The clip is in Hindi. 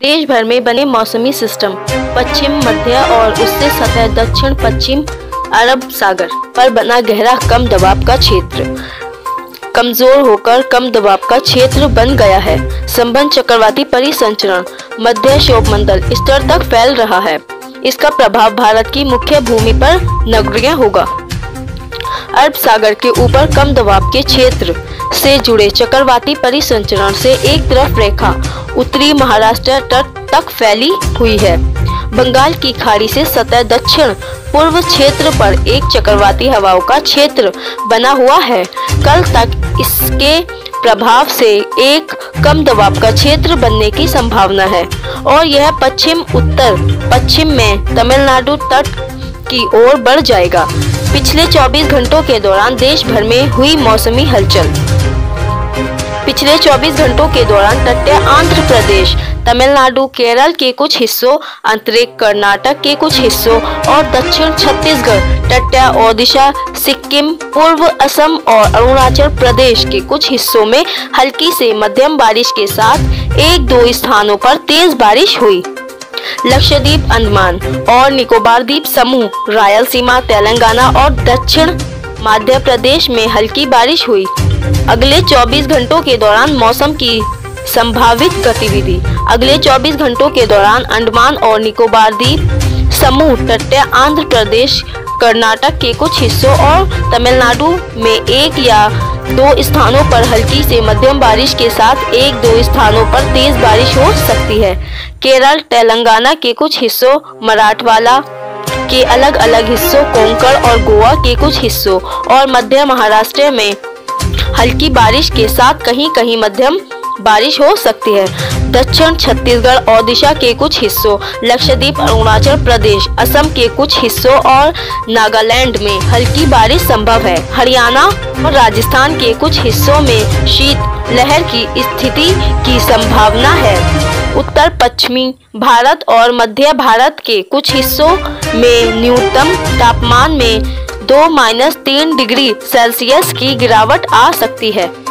देश भर में बने मौसमी सिस्टम, पश्चिम, मध्य और उससे सतह, दक्षिण, पश्चिम अरब सागर पर बना गहरा कम दबाव का क्षेत्र। कमज़ोर होकर कम दबाव का क्षेत्र बन गया है। संबंध चक्रवाती परिसंचरण, मध्य शोभ मंडल स्तर तक फैल रहा है। इसका प्रभाव भारत की मुख्य भूमि पर नगरीय होगा। अरब सागर के ऊपर कम दबाव के क्षेत्र से जुड़े चक्रवाती परिसंचरण से एक तरफ़ रेखा उत्तरी महाराष्ट्र तट तक फैली हुई है। बंगाल की खाड़ी से सतह दक्षिण पूर्व क्षेत्र पर एक चक्रवाती हवाओं का क्षेत्र बना हुआ है। कल तक इसके प्रभाव से एक कम दबाव का क्षेत्र बनने की संभावना है और यह पश्चिम उत्तर, पश्चिम में तमिलनाडु तट की ओर बढ़ जाएगा। पिछले 24 घंटों के दौरान देश भर में हुई मौसमी हलचल। पिछले 24 घंटों के दौरान तटीय आंध्र प्रदेश, तमिलनाडु, केरल के कुछ हिस्सों अंतरिक कर्नाटक के कुछ हिस्सों और दक्षिण छत्तीसगढ़, तटीय ओडिशा, सिक्किम, पूर्व असम और अरुणाचल प्रदेश के कुछ हिस्सों में हल्की से मध्यम बारिश के साथ एक दो स्थानों पर तेज बारिश हुई। लक्षद्वीप अंडमान और निकोबार द्वीप समूह, रायलसीमा, तेलंगाना और दक्षिण मध्य प्रदेश में हल्की बारिश हुई। अगले 24 घंटों के दौरान मौसम की संभावित गतिविधि। अगले 24 घंटों के दौरान अंडमान और निकोबार द्वीप समूह, तटीय आंध्र प्रदेश, कर्नाटक के कुछ हिस्सों और तमिलनाडु में एक या दो स्थानों पर हल्की से मध्यम बारिश के साथ एक दो स्थानों पर तेज बारिश हो सकती है। केरल, तेलंगाना के कुछ हिस्सों मराठवाला के अलग अलग हिस्सों, कोंकण और गोवा के कुछ हिस्सों और मध्य महाराष्ट्र में हल्की बारिश के साथ कहीं कहीं मध्यम बारिश हो सकती है। दक्षिण छत्तीसगढ़ ओडिशा के कुछ हिस्सों, लक्षद्वीप, अरुणाचल प्रदेश, असम के कुछ हिस्सों और नागालैंड में हल्की बारिश संभव है। हरियाणा और राजस्थान के कुछ हिस्सों में शीत लहर की स्थिति की संभावना है। उत्तर पश्चिमी भारत और मध्य भारत के कुछ हिस्सों में न्यूनतम तापमान में दो माइनस तीन डिग्री सेल्सियस की गिरावट आ सकती है।